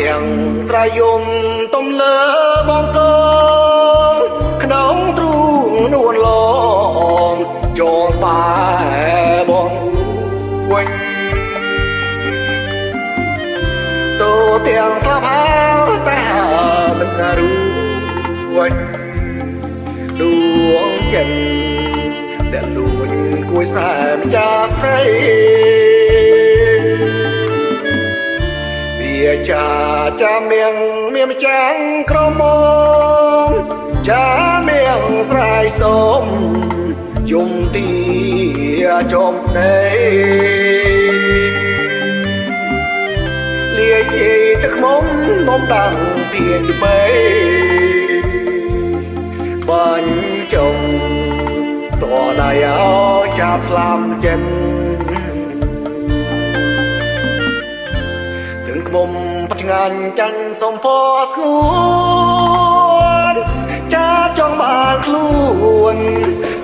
ទាំងស្រ័យយំទំលើបងកងក្នុងទ្រូងនួនឡងចងស្បែបងវិញតូទាំងស្លាប់ហើយតែមិនរួវិញដួងចិនដែលលួញគួយស្រែម្ចាស់ស្រី ចាចាមៀងមានម្ចាំងក្រមុំចាមៀងស្រ័យសូមយំទីចុំនៃលាយទឹកខ្មុំនំដាំពៀនច្បីបាញ់ចុងតដៃអោចាប់ស្លាប់ចិន ទាំងខ្មុំបឆ្ងាញ់ចាញ់សំផស្ងួនចាចង់បានខ្លួន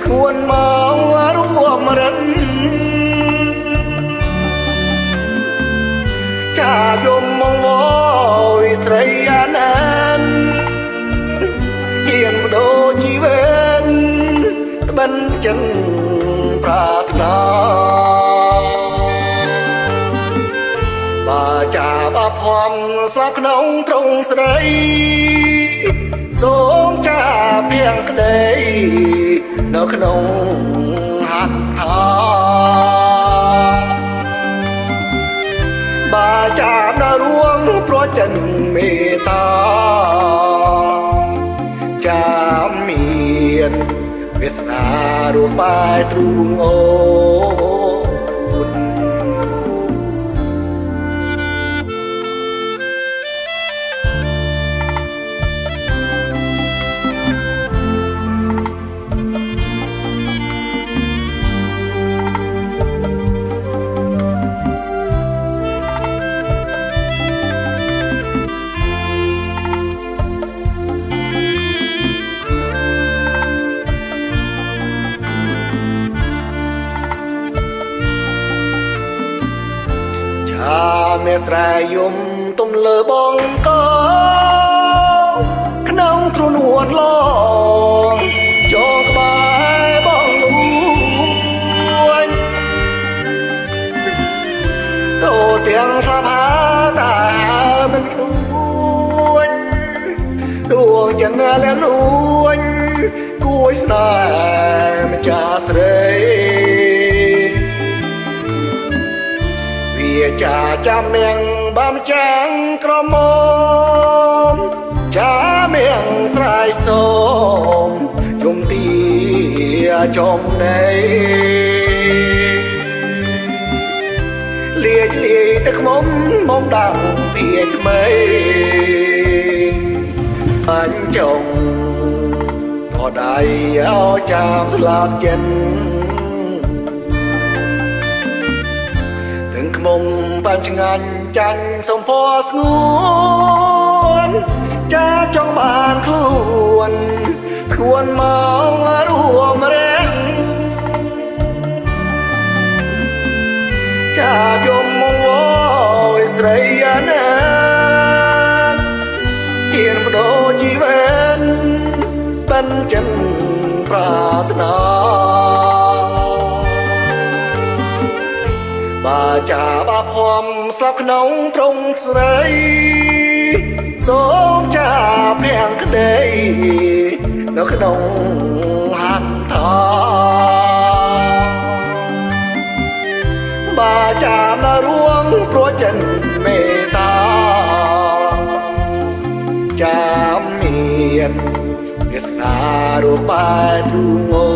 ស្ងួនមករួមរិនចាយំមកវយស្រីអាណានហ៊ានបដូរជីវិតក្បិនចិនប្រាថ្នា បាចាបាផំស្លាប់ក្នុងត្រង់ស្ដីសូមចាភៀងក្ដីនៅក្នុងហាត់ថាបាចានៅរួងប្រចិនមេតាចាំមានវាសនារស់បែទ្រូងអូ ចាមេស្រែយំទុំលើបងកងក្នុងទ្រូនហួនឡងចងក្បែរបងលួញតោទាំងសាផាតាមិនគួញដួងចិនលលួញគួយស្នេហ៍ម្ចាស់ស្រី ចាចាំមៀងបាំចាំងក្រមុំចាមៀងស្រ័យសូមយំទីចំនៃលាយលាយទឹកខ្មុំមុំដាំងពីថ្មីអញចងតដៃអោចាំស្លាប់ចិនទាំ មុំបានឆ្ងាញ់ចាញ់សំផស្ងួនចាចង់បានខ្លួនស្គួនមករួមរែងចាយំមកវយស្រីអាណាទៀនបដូរជីវិតបិនចិនប្រាថ្នា ចាបាភ័មស្លាប់ក្នុងត្រង់ស្រីសូមចាភៀងក្ដីនៅក្នុងហាត់ថាបាចានៅរួងព្រោះចិនមេតាចាំមានវាសនារស់បែទ្រូងអូ